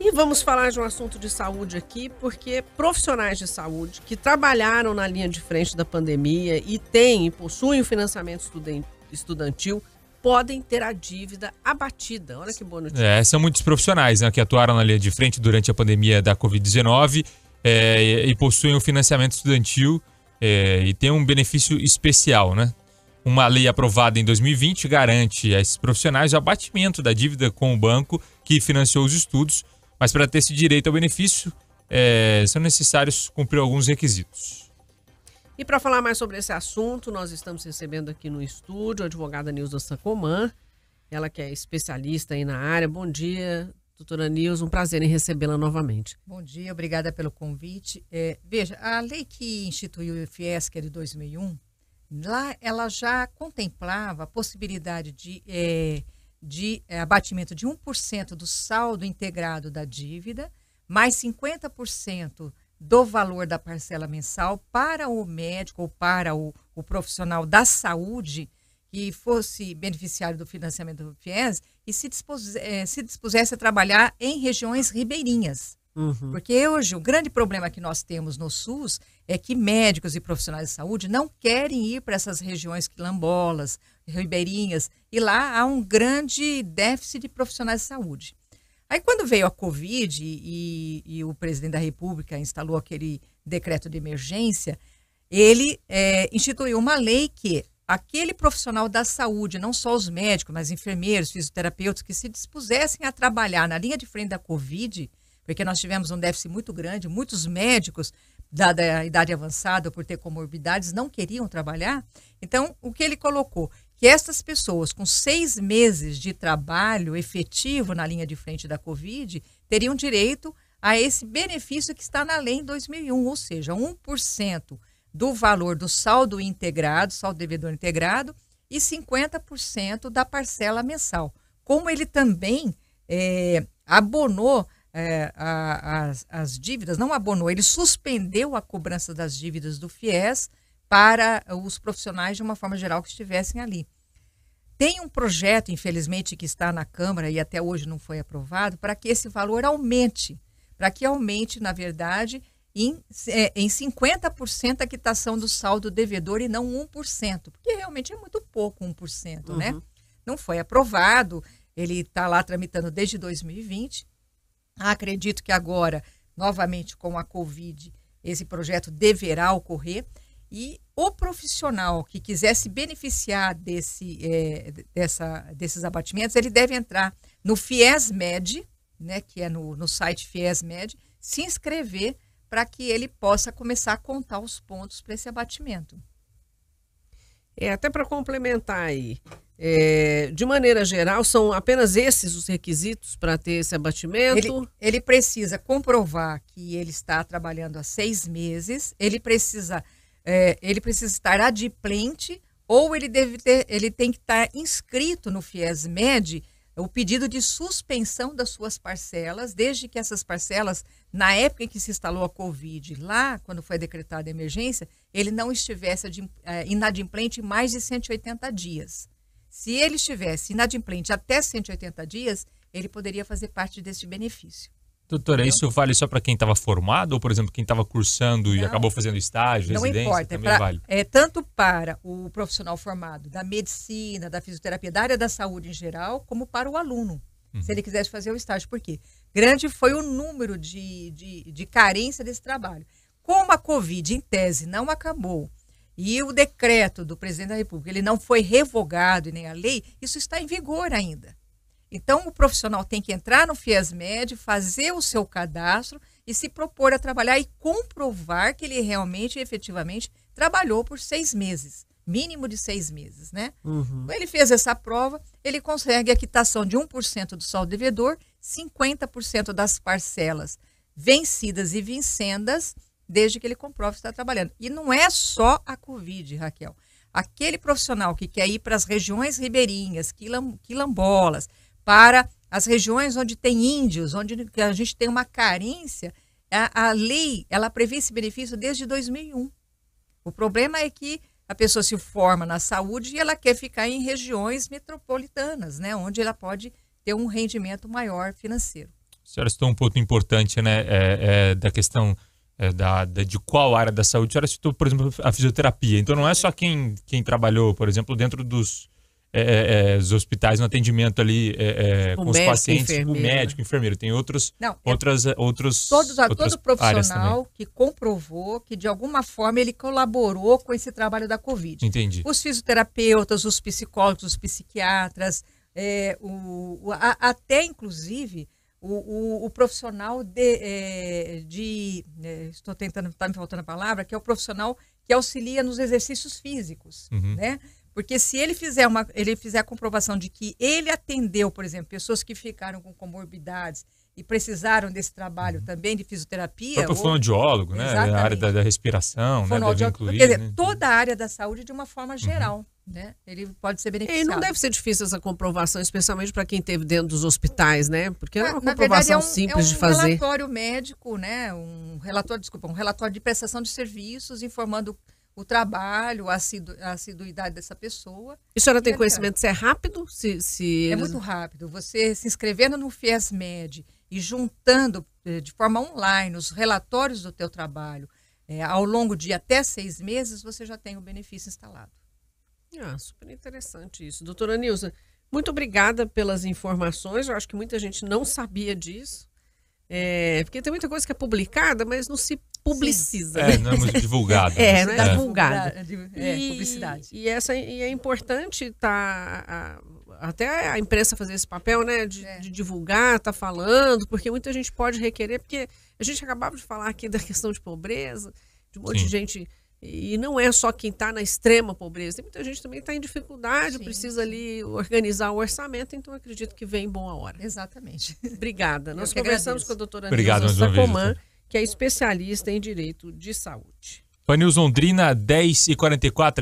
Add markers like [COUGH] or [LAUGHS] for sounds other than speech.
E vamos falar de um assunto de saúde aqui, porque profissionais de saúde que trabalharam na linha de frente da pandemia e têm e possuem o financiamento estudantil podem ter a dívida abatida. Olha que boa notícia. É, são muitos profissionais né, que atuaram na linha de frente durante a pandemia da Covid-19 é, e possuem o financiamento estudantil é, e tem um benefício especial, né? Uma lei aprovada em 2020 garante a esses profissionais o abatimento da dívida com o banco que financiou os estudos mas para ter esse direito ao benefício, é, são necessários cumprir alguns requisitos. E para falar mais sobre esse assunto, nós estamos recebendo aqui no estúdio a advogada Nilza Sacomã, ela que é especialista aí na área. Bom dia, doutora Nilza, um prazer em recebê-la novamente. Bom dia, obrigada pelo convite. É, veja, a lei que instituiu o IFES, que é de 2001, lá ela já contemplava a possibilidade de... É, de é, abatimento de 1% do saldo integrado da dívida, mais 50% do valor da parcela mensal para o médico ou para o, o profissional da saúde que fosse beneficiário do financiamento do FIES e se, dispus, é, se dispusesse a trabalhar em regiões ribeirinhas. Uhum. Porque hoje o grande problema que nós temos no SUS é que médicos e profissionais de saúde não querem ir para essas regiões quilombolas, ribeirinhas, e lá há um grande déficit de profissionais de saúde. Aí, quando veio a Covid e, e o presidente da República instalou aquele decreto de emergência, ele é, instituiu uma lei que aquele profissional da saúde, não só os médicos, mas enfermeiros, fisioterapeutas, que se dispusessem a trabalhar na linha de frente da Covid, porque nós tivemos um déficit muito grande, muitos médicos da, da idade avançada, por ter comorbidades, não queriam trabalhar. Então, o que ele colocou? Que essas pessoas com seis meses de trabalho efetivo na linha de frente da Covid teriam direito a esse benefício que está na lei em 2001, ou seja, 1% do valor do saldo integrado, saldo devedor integrado, e 50% da parcela mensal. Como ele também é, abonou é, a, as, as dívidas, não abonou, ele suspendeu a cobrança das dívidas do FIES para os profissionais de uma forma geral que estivessem ali. Tem um projeto, infelizmente, que está na Câmara e até hoje não foi aprovado, para que esse valor aumente, para que aumente, na verdade, em, é, em 50% a quitação do saldo devedor e não 1%, porque realmente é muito pouco 1%, né? uhum. né? Não foi aprovado, ele está lá tramitando desde 2020, Acredito que agora, novamente com a Covid, esse projeto deverá ocorrer. E o profissional que quiser se beneficiar desse, é, dessa, desses abatimentos, ele deve entrar no FIESMED, né, que é no, no site FIESMED, se inscrever para que ele possa começar a contar os pontos para esse abatimento. É, até para complementar aí, é, de maneira geral, são apenas esses os requisitos para ter esse abatimento? Ele, ele, precisa comprovar que ele está trabalhando há seis meses, ele precisa, é, ele precisa estar adimplente ou ele, deve ter, ele tem que estar inscrito no FIESMED o pedido de suspensão das suas parcelas, desde que essas parcelas, na época em que se instalou a Covid, lá, quando foi decretada a emergência, ele não estivesse é, inadimplente mais de 180 dias. Se ele estivesse inadimplente até 180 dias, ele poderia fazer parte desse benefício. Doutora, Entendeu? isso vale só para quem estava formado ou, por exemplo, quem estava cursando e acabou fazendo estágio, não residência? Importa, também pra, vale? É tanto para o profissional formado da medicina, da fisioterapia, da área da saúde em geral, como para o aluno, uhum. se ele quisesse fazer o estágio. Por quê? Grande foi o número de, de, de carência desse trabalho. Como a Covid, em tese, não acabou e o decreto do presidente da República ele não foi revogado e nem a lei, isso está em vigor ainda. Então, o profissional tem que entrar no FIESMED, fazer o seu cadastro e se propor a trabalhar e comprovar que ele realmente e efetivamente trabalhou por seis meses, mínimo de seis meses, né? Uhum. Ele fez essa prova, ele consegue a quitação de 1% do saldo devedor, 50% das parcelas vencidas e vincendas desde que ele comprove que está trabalhando. E não é só a Covid, Raquel. Aquele profissional que quer ir para as regiões ribeirinhas, quilombolas, para as regiões onde tem índios, onde a gente tem uma carência, a, a lei ela prevê esse benefício desde 2001. O problema é que a pessoa se forma na saúde e ela quer ficar em regiões metropolitanas, né, onde ela pode ter um rendimento maior financeiro. senhora citou um ponto importante, né? É, é, da questão é, da, da, de qual área da saúde. A senhora citou, por exemplo, a fisioterapia. Então não é só quem, quem trabalhou, por exemplo, dentro dos é, é, é os hospitais no atendimento ali é, com os pacientes, o médico, enfermeiro. Tem outros, não, outras, outros. Todos, todo profissional que comprovou que de alguma forma ele colaborou com esse trabalho da Covid. Entendi. Os fisioterapeutas, os psicólogos, os psiquiatras, o, a, até inclusive o, o, o profissional de, é, de é, estou tentando, está me faltando a palavra, que é o profissional que auxilia nos exercícios físicos, uhum. né? Porque se ele fizer uma, ele fizer a comprovação de que ele atendeu, por exemplo, pessoas que ficaram com comorbidades e precisaram desse trabalho uhum. também de fisioterapia. O próprio fonoaudiólogo, né? A área da, da respiração, né? Deve incluir, quer dizer, né? toda a área da saúde de uma forma uhum. geral. Uhum. Né? Ele pode ser beneficiado. E não deve ser difícil essa comprovação, especialmente para quem esteve dentro dos hospitais, né? Porque é uma Na comprovação verdade, é um, simples é um de fazer. Um relatório médico, né? Um relatório, desculpa, um relatório de prestação de serviços informando o trabalho, a, assidu a assiduidade dessa pessoa. E a senhora tem conhecimento se é rápido? Se, se... É muito rápido. Você se inscrevendo no FIESMED e juntando eh, de forma online os relatórios do teu trabalho é, ao longo de até seis meses, você já tem o benefício instalado. Ah, super interessante isso. Doutora Nilza, muito obrigada pelas informações. Eu acho que muita gente não sabia disso. É, porque tem muita coisa que é publicada, mas não se publiciza. É, não é muito divulgado. [LAUGHS] é, não é, é. divulgado. É, e, publicidade. E, essa, e é importante estar. Tá, até a imprensa fazer esse papel, né? De, é. de divulgar, tá falando, porque muita gente pode requerer, porque a gente acabava de falar aqui da questão de pobreza, de um monte Sim. de gente. E não é só quem está na extrema pobreza, tem muita gente também está em dificuldade, sim, precisa sim. ali organizar o orçamento, então acredito que vem em boa hora. Exatamente. Obrigada. Nós conversamos agradeço. com a doutora Obrigado, Nilza Sacomã, que é especialista em direito de saúde. Panils Londrina, 10 e 44